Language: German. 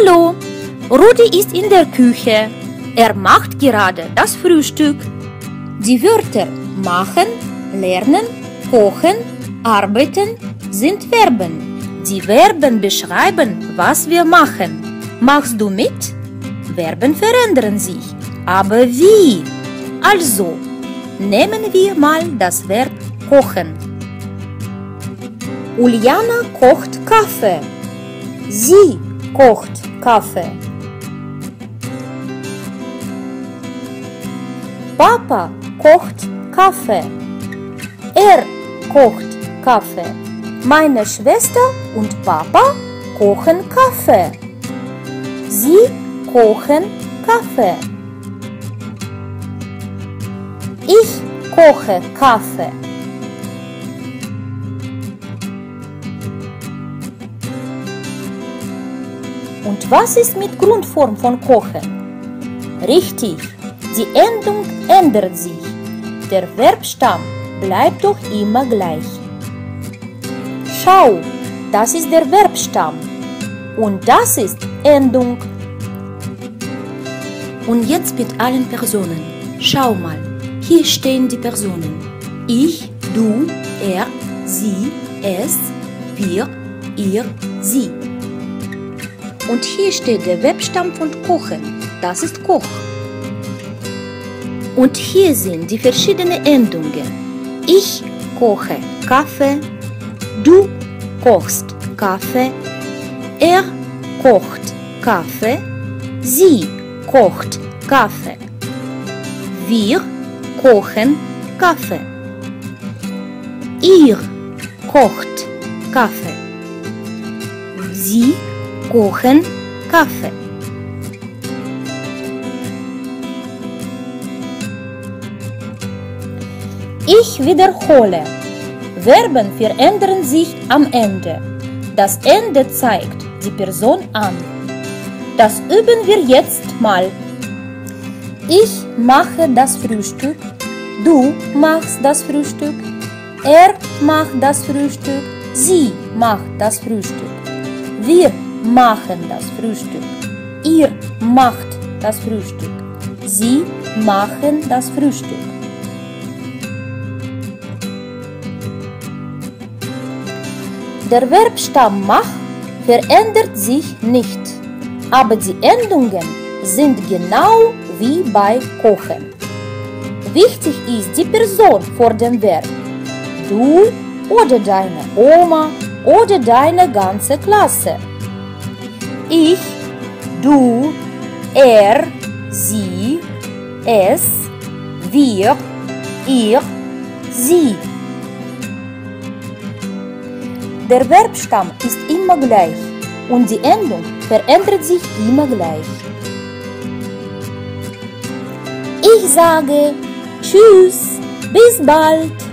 Hallo, Rudi ist in der Küche. Er macht gerade das Frühstück. Die Wörter machen, lernen, kochen, arbeiten sind Verben. Die Verben beschreiben, was wir machen. Machst du mit? Verben verändern sich. Aber wie? Also, nehmen wir mal das Verb kochen. Uliana kocht Kaffee. Sie kocht Kaffee. Papa kocht Kaffee. Er kocht Kaffee. Meine Schwester und Papa kochen Kaffee. Sie kochen Kaffee. Ich koche Kaffee. Und was ist mit Grundform von kochen? Richtig, die Endung ändert sich. Der Verbstamm bleibt doch immer gleich. Schau, das ist der Verbstamm. Und das ist Endung. Und jetzt mit allen Personen. Schau mal, hier stehen die Personen. Ich, du, er, sie, es, wir, ihr, sie. Und hier steht der Verbstamm von kochen. Das ist Koch. Und hier sind die verschiedenen Endungen. Ich koche Kaffee, du kochst Kaffee, er kocht Kaffee, sie kocht Kaffee. Wir kochen Kaffee. Ihr kocht Kaffee. Sie kochen Kaffee. Ich wiederhole. Verben verändern sich am Ende. Das Ende zeigt die Person an. Das üben wir jetzt mal. Ich mache das Frühstück. Du machst das Frühstück. Er macht das Frühstück. Sie macht das Frühstück. Wir machen das Frühstück. Ihr macht das Frühstück. Sie machen das Frühstück. Der Verbstamm mach verändert sich nicht, aber die Endungen sind genau wie bei Kochen. Wichtig ist die Person vor dem Verb. Du oder deine Oma oder deine ganze Klasse. Ich, du, er, sie, es, wir, ihr, sie. Der Verbstamm ist immer gleich und die Endung verändert sich immer gleich. Ich sage Tschüss, bis bald.